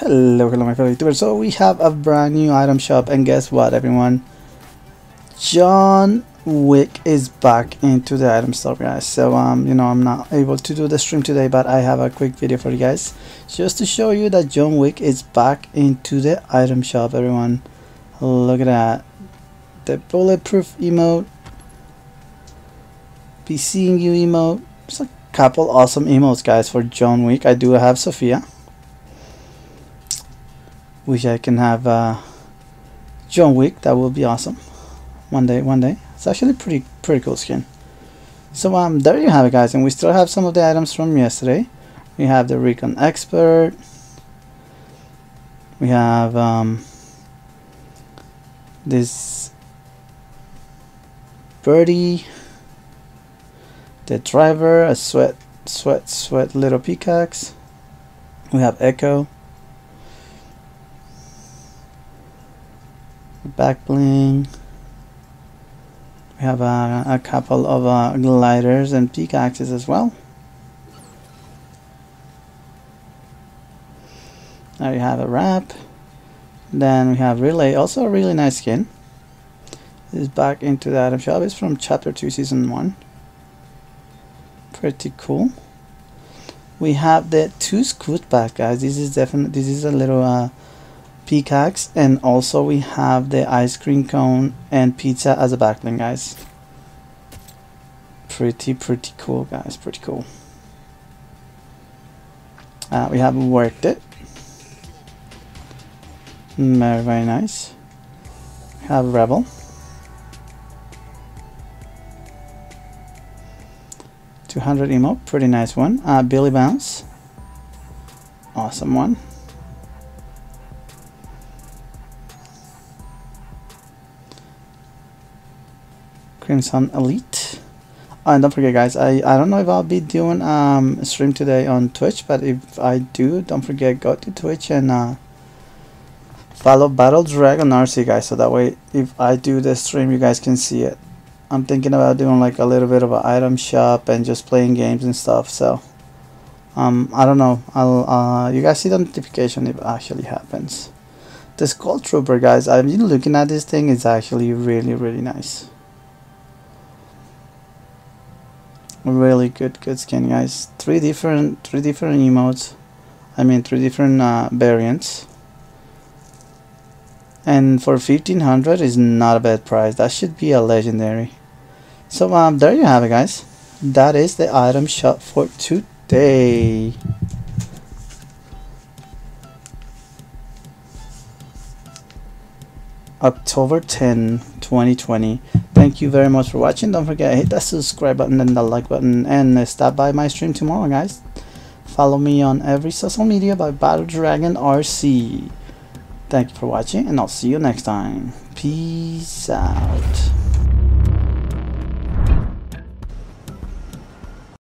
Hello, hello my fellow YouTubers. So we have a brand new item shop and guess what everyone? John Wick is back into the item store guys. So um you know I'm not able to do the stream today but I have a quick video for you guys just to show you that John Wick is back into the item shop everyone. Look at that. The bulletproof emote. Be seeing you emote. There's a couple awesome emotes guys for John Wick. I do have Sophia wish I can have uh, John Wick. That will be awesome. One day one day. It's actually pretty pretty cool skin. So um there you have it guys. And we still have some of the items from yesterday. We have the recon expert. We have um, this birdie the driver a sweat sweat sweat little peacocks. We have echo back bling. We have a, a couple of uh, gliders and pickaxes as well. Now we have a wrap. Then we have relay also a really nice skin. This is back into the item shop it's from chapter 2 season 1 pretty cool. We have the two scoot back guys. This is definitely this is a little uh, peacocks and also we have the ice cream cone and pizza as a backbling guys. Pretty pretty cool guys. Pretty cool. Uh, we haven't worked it. Very very nice. We have rebel. Two hundred emo, pretty nice one. Uh, Billy Bounce, awesome one. Crimson Elite. Oh, and don't forget guys, I, I don't know if I'll be doing um, a stream today on Twitch, but if I do, don't forget, go to Twitch and uh, follow Battle Dragon RC guys, so that way if I do the stream, you guys can see it. I'm thinking about doing like a little bit of an item shop and just playing games and stuff, so um, I don't know, I'll, uh, you guys see the notification if it actually happens. The Skull Trooper guys, I've been looking at this thing, it's actually really really nice. Really good good skin guys. Three different three different emotes. I mean three different uh, variants. And for 1500 is not a bad price. That should be a legendary. So um there you have it guys. That is the item shop for today. October 10 2020 thank you very much for watching. Don't forget hit that subscribe button and the like button and uh, stop by my stream tomorrow guys. Follow me on every social media by battle dragon rc thank you for watching and i'll see you next time. Peace out